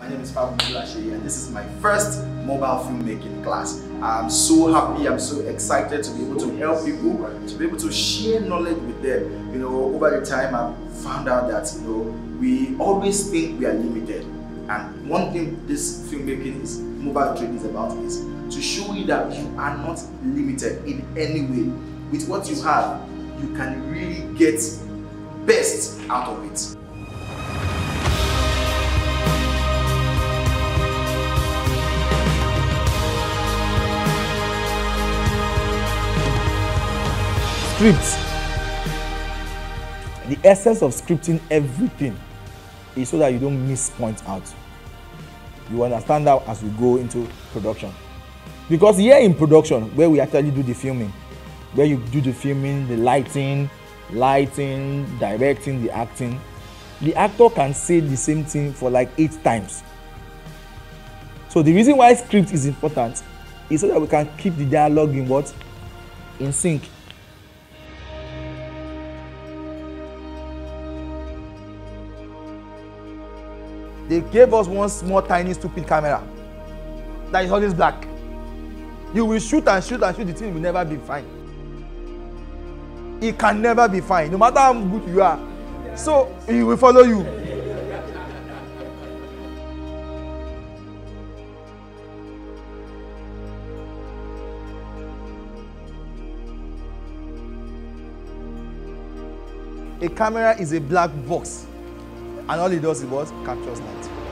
My name is Fabu Lashe and this is my first mobile filmmaking class. I'm so happy, I'm so excited to be able to help people, to be able to share knowledge with them. You know, over the time I've found out that, you know, we always think we are limited. And one thing this filmmaking is, mobile training is about is to show you that you are not limited in any way. With what you have, you can really get best out of it. Script. The essence of scripting everything is so that you don't miss points out. You understand that as we go into production. Because here in production where we actually do the filming where you do the filming the lighting lighting directing the acting the actor can say the same thing for like eight times. So the reason why script is important is so that we can keep the dialogue in what? In sync they gave us one small tiny stupid camera that is always black. You will shoot and shoot and shoot the thing will never be fine. It can never be fine no matter how good you are. So he will follow you. A camera is a black box and all it does is what? Captures light